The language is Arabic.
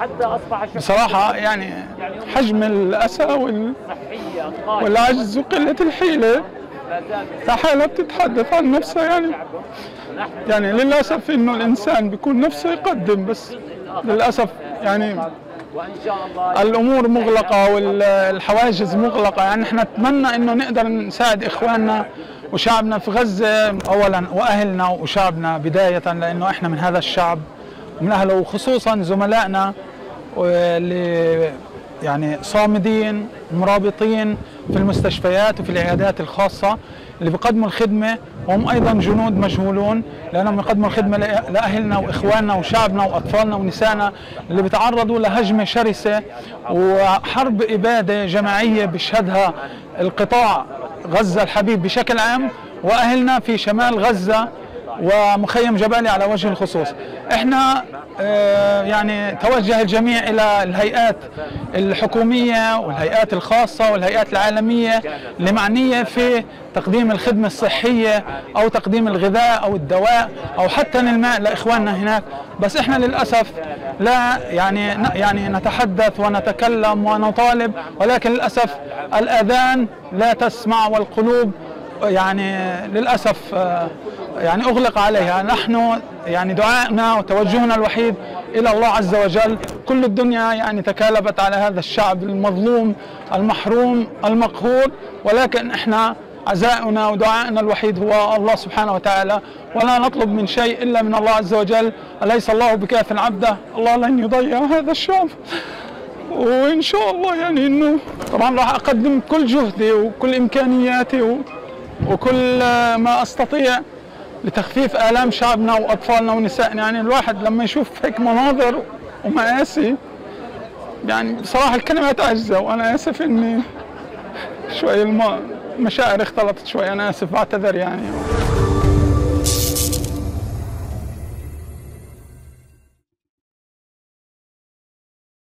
حتى أصبح بصراحة يعني حجم الأسى وال... والعجز وقلة الحيلة. حالة بتتحدث عن نفسها يعني. يعني للأسف إنه الإنسان بيكون نفسه يقدم بس للأسف يعني الأمور مغلقة والحواجز مغلقة. يعني إحنا نتمنى إنه نقدر نساعد إخواننا وشعبنا في غزة اولا وأهلنا وشعبنا بداية لأنه إحنا من هذا الشعب. ومن أهله وخصوصا زملائنا واللي يعني صامدين مرابطين في المستشفيات وفي العيادات الخاصة اللي بيقدموا الخدمة وهم أيضا جنود مجهولون لأنهم يقدموا الخدمة لأ- لأهلنا وإخواننا وشعبنا وأطفالنا ونسائنا اللي بيتعرضوا لهجمة شرسة وحرب إبادة جماعية بيشهدها القطاع غزة الحبيب بشكل عام وأهلنا في شمال غزة ومخيم جبالي على وجه الخصوص. إحنا آه، يعني توجه الجميع إلى الهيئات الحكومية والهيئات الخاصة والهيئات العالمية اللي معنيه في تقديم الخدمة الصحية أو تقديم الغذاء أو الدواء أو حتى الماء لإخواننا هناك. بس إحنا للأسف لا يعني يعني نتحدث ونتكلم ونطالب ولكن للأسف الأذان لا تسمع والقلوب يعني للأسف آه، يعني أغلق عليها. نحن يعني دعائنا وتوجهنا الوحيد إلى الله عز وجل. كل الدنيا يعني تكالبت على هذا الشعب المظلوم المحروم المقهور. ولكن إحنا عزاؤنا ودعائنا الوحيد هو الله سبحانه وتعالى. ولا نطلب من شيء إلا من الله عز وجل. أليس الله بكاف عبده؟ الله لن يضيع هذا الشعب. وإن شاء الله يعني إنه طبعا راح أقدم كل جهدي وكل إمكانياتي و... وكل ما أستطيع. لتخفيف آلام شعبنا وأطفالنا ونسائنا. يعني الواحد لما يشوف هيك مناظر ومآسي يعني بصراحة الكلمات عاجزه وأنا آسف إني شوي الم- المشاعر اختلطت شوي. أنا آسف بعتذر يعني.